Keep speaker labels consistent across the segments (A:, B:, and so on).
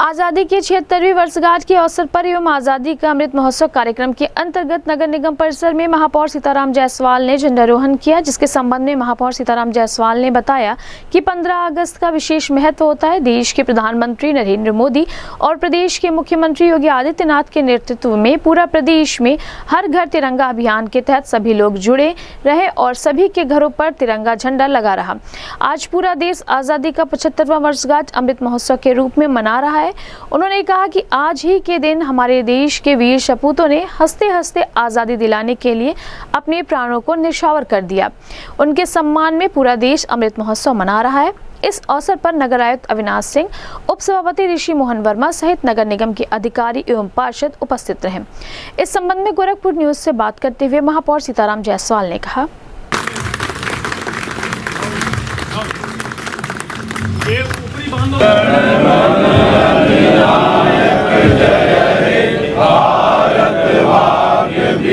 A: आज़ादी की छिहत्तरवीं वर्षगांठ के अवसर पर एवं आज़ादी का अमृत महोत्सव कार्यक्रम के अंतर्गत नगर निगम परिसर में महापौर सीताराम जायसवाल ने झंडारोहण किया, जिसके संबंध में महापौर सीताराम जायसवाल ने बताया कि 15 अगस्त का विशेष महत्व होता है। देश के प्रधानमंत्री नरेंद्र मोदी और प्रदेश के मुख्यमंत्री योगी आदित्यनाथ के नेतृत्व में पूरा प्रदेश में हर घर तिरंगा अभियान के तहत सभी लोग जुड़े रहे और सभी के घरों पर तिरंगा झंडा लगा रहा। आज पूरा देश आज़ादी का पचहत्तरवा वर्षगांठ अमृत महोत्सव के रूप में मना रहा है। उन्होंने कहा कि आज ही के दिन हमारे देश के वीर सपूतों ने हँसते हँसते आज़ादी दिलाने के लिए अपने प्राणों को निशावर कर दिया। उनके सम्मान में पूरा देश अमृत महोत्सव मना रहा है। इस अवसर पर नगर आयुक्त अविनाश सिंह उप सभापति ऋषि मोहन वर्मा सहित नगर निगम के अधिकारी एवं पार्षद उपस्थित रहे। इस संबंध में गोरखपुर न्यूज़ से बात करते हुए महापौर सीताराम जायसवाल ने कहा।
B: ऊपरी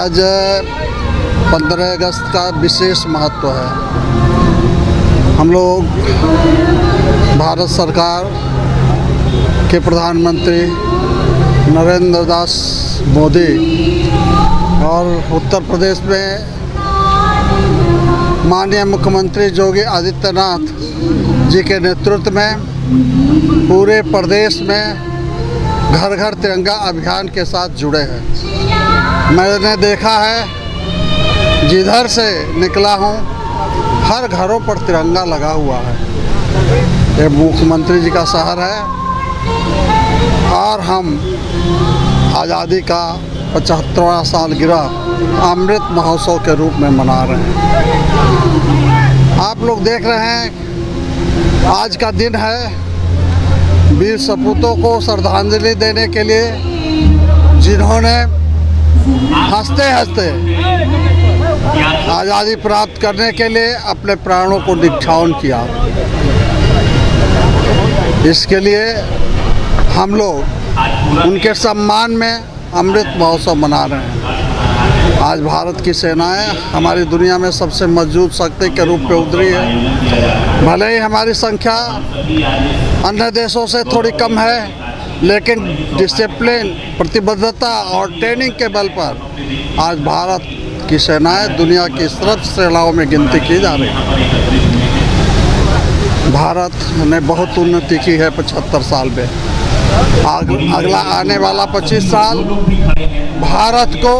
C: आज 15 अगस्त का विशेष महत्व है। हम लोग भारत सरकार के प्रधानमंत्री नरेंद्र दास मोदी और उत्तर प्रदेश में माननीय मुख्यमंत्री योगी आदित्यनाथ जी के नेतृत्व में पूरे प्रदेश में घर घर तिरंगा अभियान के साथ जुड़े हैं। मैंने देखा है, जिधर से निकला हूँ, हर घरों पर तिरंगा लगा हुआ है। ये मुख्यमंत्री जी का शहर है, और हम आज़ादी का पचहत्तरवा साल गिरा अमृत महोत्सव के रूप में मना रहे हैं। आप लोग देख रहे हैं, आज का दिन है वीर सपूतों को श्रद्धांजलि देने के लिए जिन्होंने हँसते हँसते आज़ादी प्राप्त करने के लिए अपने प्राणों को निक्षावन किया। इसके लिए हम लोग उनके सम्मान में अमृत महोत्सव मना रहे हैं। आज भारत की सेनाएँ हमारी दुनिया में सबसे मज़बूत शक्ति के रूप में उतरी है। भले ही हमारी संख्या अन्य देशों से थोड़ी कम है, लेकिन डिसिप्लिन प्रतिबद्धता और ट्रेनिंग के बल पर आज भारत की सेनाएँ दुनिया की श्रेष्ठ सेनाओं में गिनती की जा रही है। भारत ने बहुत उन्नति की है पचहत्तर साल में। अगला आने वाला 25 साल, भारत को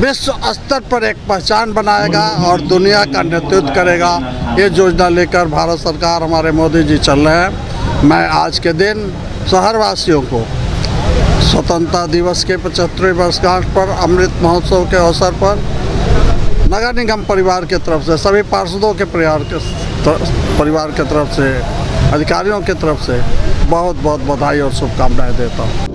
C: विश्व स्तर पर एक पहचान बनाएगा और दुनिया का नेतृत्व करेगा। ये योजना लेकर भारत सरकार हमारे मोदी जी चल रहे हैं। मैं आज के दिन शहरवासियों को स्वतंत्रता दिवस के पचहत्तरवें वर्षगांठ पर, अमृत महोत्सव के अवसर पर, नगर निगम परिवार के तरफ़ से, सभी पार्षदों के परिवार के परिवार के तरफ़ से अधिकारियों की तरफ़ से बहुत बहुत बधाई और शुभकामनाएँ देता हूँ